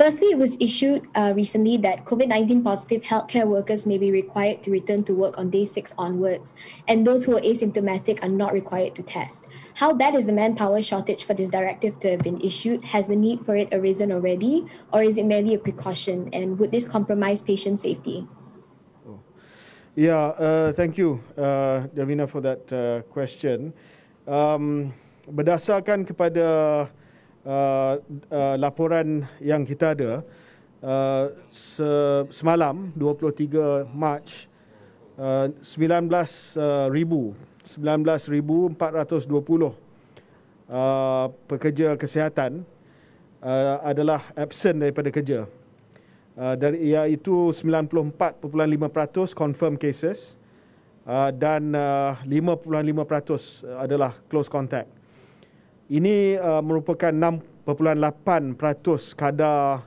Firstly, it was issued uh, recently that COVID 19 positive healthcare workers may be required to return to work on day six onwards, and those who are asymptomatic are not required to test. How bad is the manpower shortage for this directive to have been issued? Has the need for it arisen already, or is it merely a precaution? And would this compromise patient safety? Yeah, uh, thank you, uh, Davina, for that uh, question. Um, berdasarkan kepada uh, uh, laporan yang kita ada uh, se- semalam 23 Mac uh, 19,000 19,420 uh, pekerja kesihatan uh, adalah absent daripada kerja. Uh, dari iaitu 94.5% confirm cases uh, dan uh, 5.5% adalah close contact. Ini uh, merupakan 6.8% kadar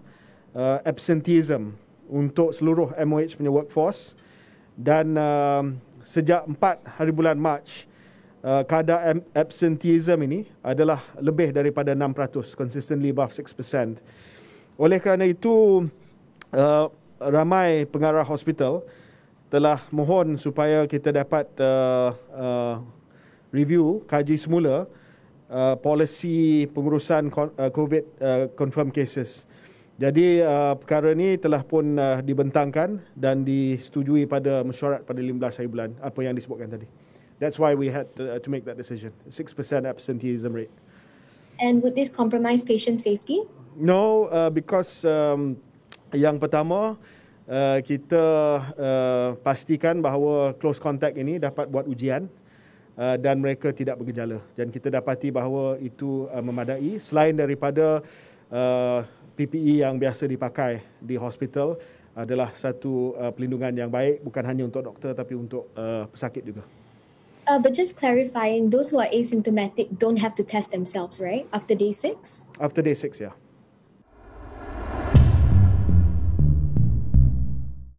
uh, absenteeism untuk seluruh MOH punya workforce dan uh, sejak 4 hari bulan Mac uh, kadar absenteeism ini adalah lebih daripada 6% consistently above 6%. Oleh kerana itu uh, ramai pengarah hospital telah mohon supaya kita dapat uh, uh, review kaji semula uh, polisi pengurusan uh, COVID uh, confirm cases. Jadi uh, perkara ini telah pun uh, dibentangkan dan disetujui pada mesyuarat pada 15 hari bulan apa yang disebutkan tadi. That's why we had to, uh, to make that decision. 6% absenteeism rate. And would this compromise patient safety? No, uh, because um, yang pertama uh, kita uh, pastikan bahawa close contact ini dapat buat ujian uh, dan mereka tidak bergejala dan kita dapati bahawa itu uh, memadai selain daripada uh, PPE yang biasa dipakai di hospital adalah satu uh, pelindungan yang baik bukan hanya untuk doktor tapi untuk uh, pesakit juga. Uh, but just clarifying, those who are asymptomatic don't have to test themselves, right? After day six? After day six, yeah.